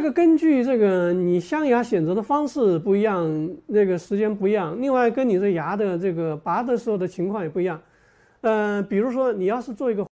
这个根据这个你镶牙选择的方式不一样，那个时间不一样。另外跟你这牙的这个拔的时候的情况也不一样，呃，比如说你要是做一个。